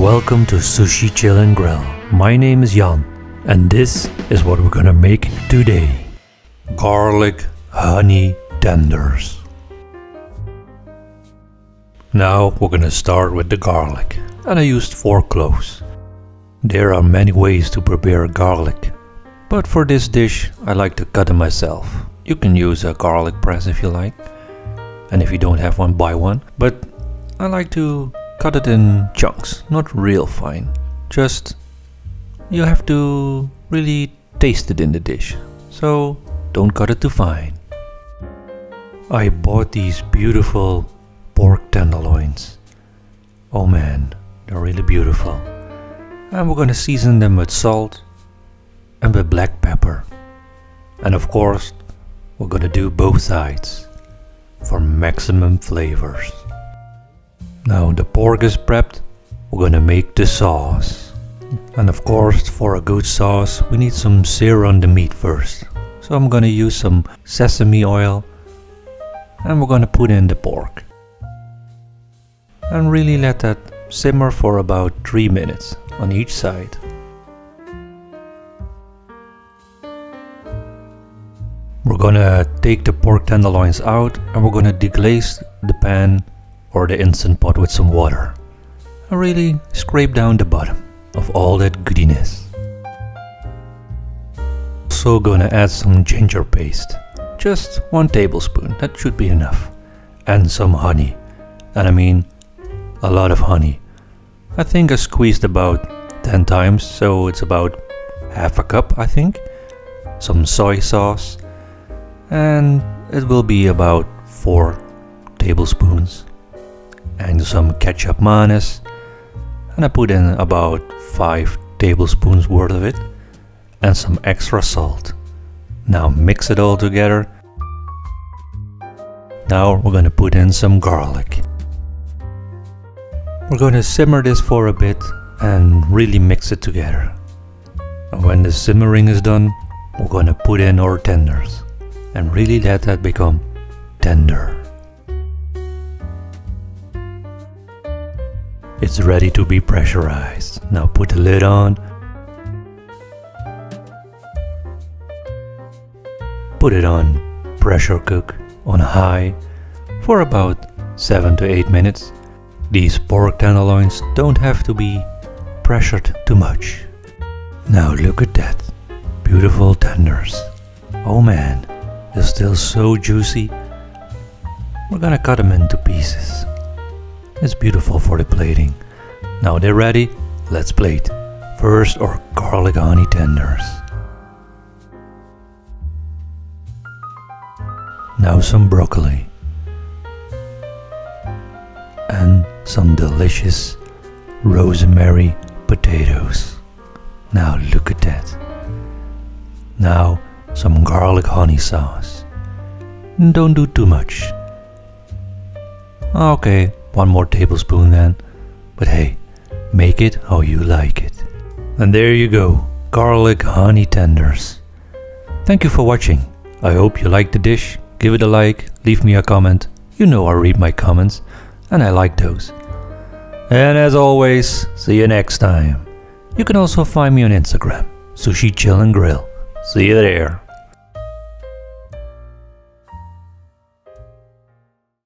Welcome to Sushi Chill and Grill. My name is Jan, and this is what we're gonna make today garlic honey tenders. Now we're gonna start with the garlic, and I used 4 cloves. There are many ways to prepare garlic, but for this dish I like to cut it myself. You can use a garlic press if you like, and if you don't have one, buy one, but I like to cut it in chunks, not real fine. Just you have to really taste it in the dish. So don't cut it too fine. I bought these beautiful pork tenderloins. Oh man, they're really beautiful. And we're gonna season them with salt and with black pepper. And of course, we're gonna do both sides for maximum flavors. Now the pork is prepped, we're gonna make the sauce. And of course for a good sauce we need some sear on the meat first. So I'm gonna use some sesame oil and we're gonna put in the pork. And really let that simmer for about 3 minutes on each side. We're gonna take the pork tenderloins out and we're gonna deglaze the pan or the instant pot with some water. And really scrape down the bottom of all that goodiness. Also gonna add some ginger paste. Just one tablespoon, that should be enough. And some honey. And I mean a lot of honey. I think I squeezed about 10 times, so it's about half a cup I think. Some soy sauce. And it will be about 4 tablespoons and some ketjap manis and I put in about 5 tablespoons worth of it and some extra salt. Now mix it all together. Now we're going to put in some garlic. We're going to simmer this for a bit and really mix it together. And when the simmering is done, we're going to put in our tenders and really let that become tender. It's ready to be pressurized. Now put the lid on. Put it on pressure cook on high for about 7 to 8 minutes. These pork tenderloins don't have to be pressured too much. Now look at that. Beautiful tenders. Oh man, they're still so juicy. We're gonna cut them into pieces. It's beautiful for the plating. Now they're ready, let's plate. First our garlic honey tenders. Now some broccoli. And some delicious rosemary potatoes. Now look at that. Now some garlic honey sauce. Don't do too much. Okay, one more tablespoon then. But hey, make it how you like it. And there you go, garlic honey tenders. Thank you for watching. I hope you liked the dish. Give it a like, leave me a comment. You know I read my comments, and I like those. And as always, see you next time. You can also find me on Instagram, Sushi Chill and Grill. See you there.